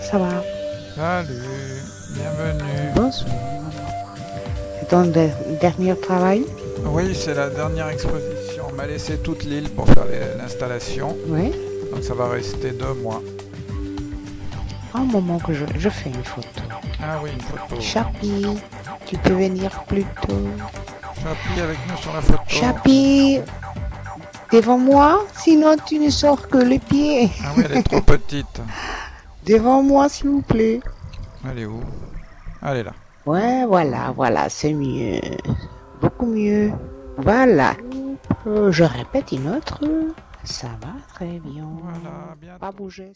ça va Salut, bienvenue. Bonsoir. C'est ton de- dernier travail? Oui, c'est la dernière exposition. On m'a laissé toute l'île pour faire l'installation. Oui. Donc ça va rester deux mois. Un moment que je, je fais une photo. Ah oui, une photo. Chapi, tu peux venir plus tôt. Chapi avec nous sur la photo. Chapi, devant moi, sinon tu ne sors que les pieds. Ah oui, elle est trop petite. Devant moi, s'il vous plaît. Elle est où? Elle est là. Ouais, voilà, voilà, c'est mieux. Beaucoup mieux. Voilà. Euh, je répète une autre. Ça va très bien. Voilà, bien. Pas bouger.